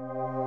you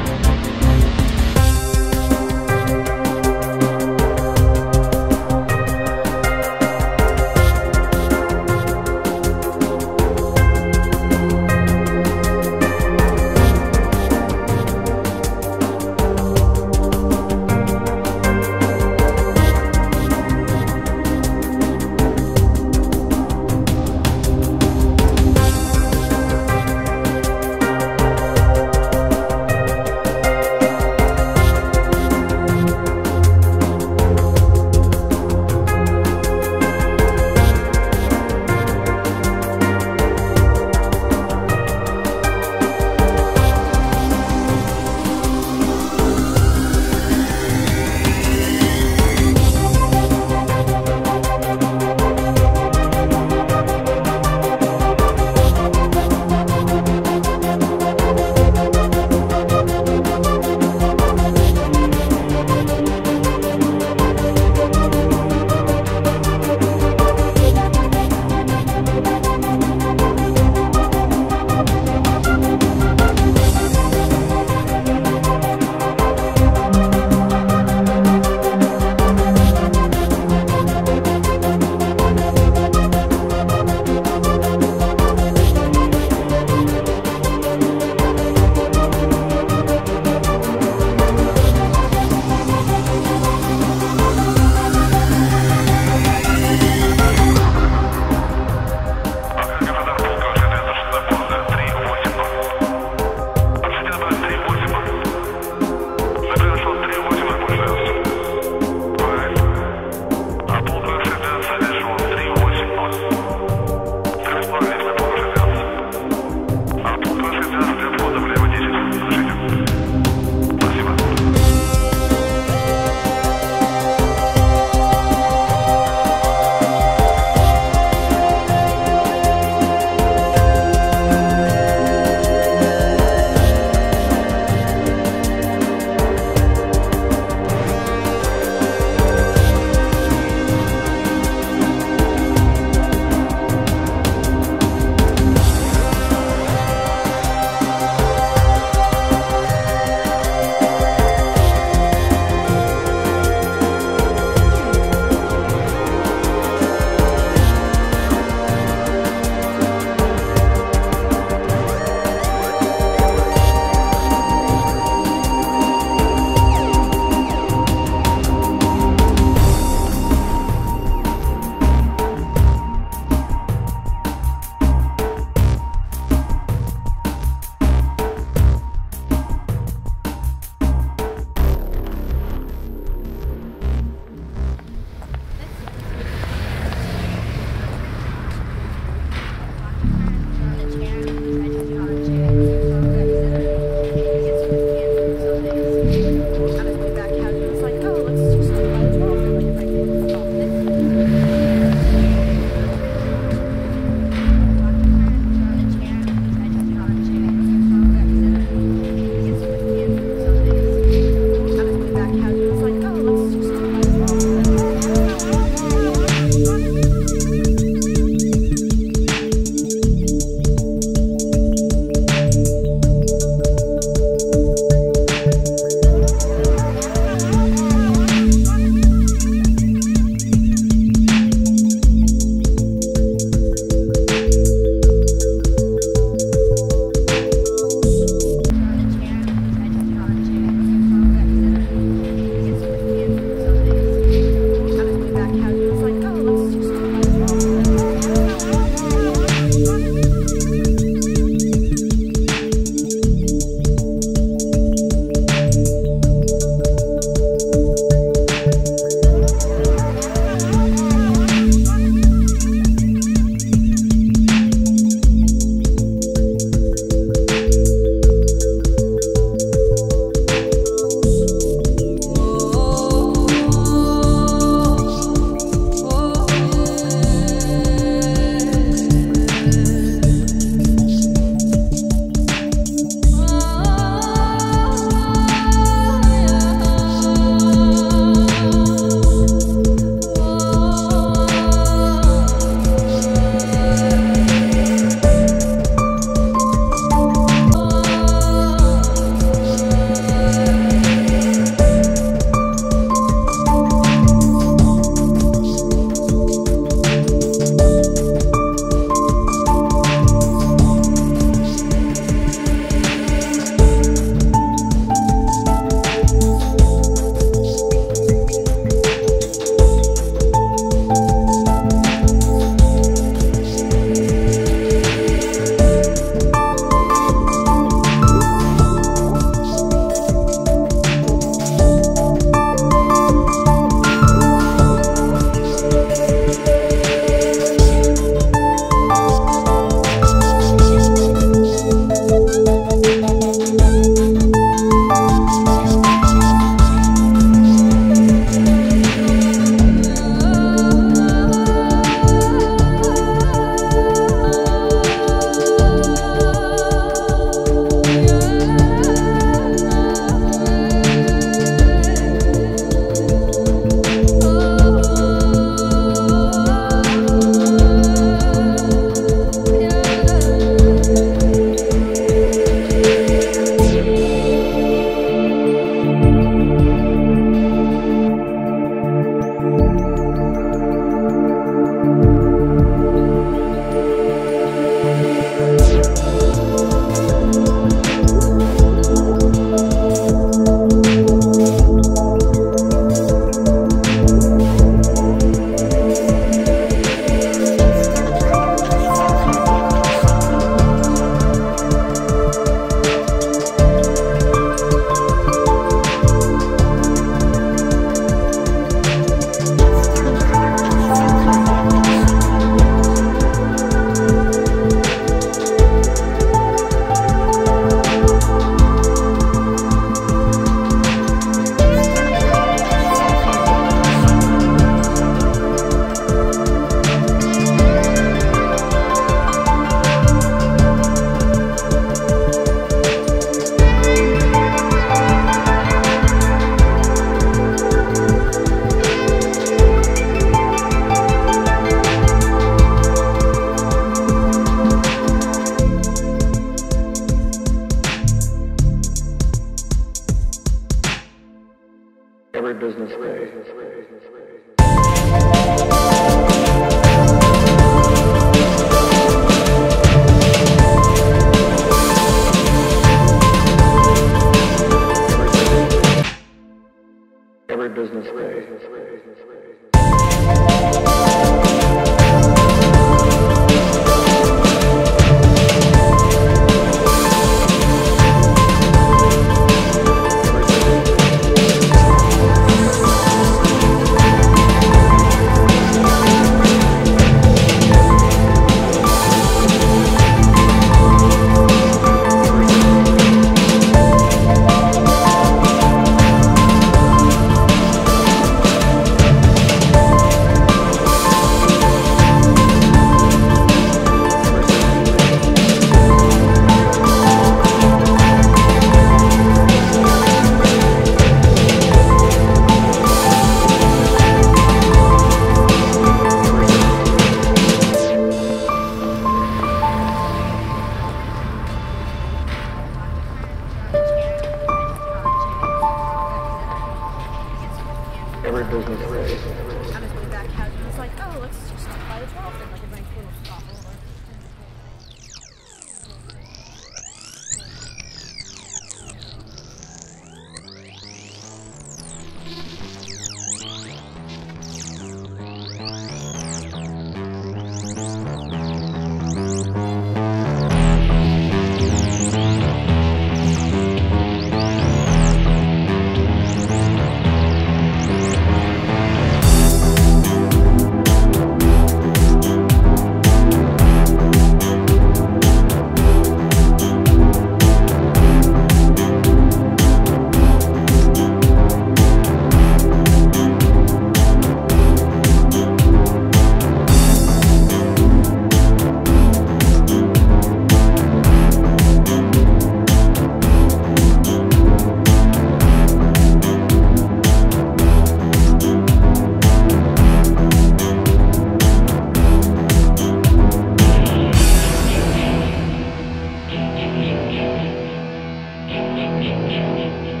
フフフ。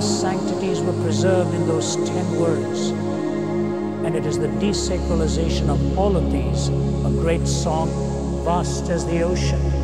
Sanctities were preserved in those ten words. And it is the desacralization of all of these, a great song, vast as the ocean.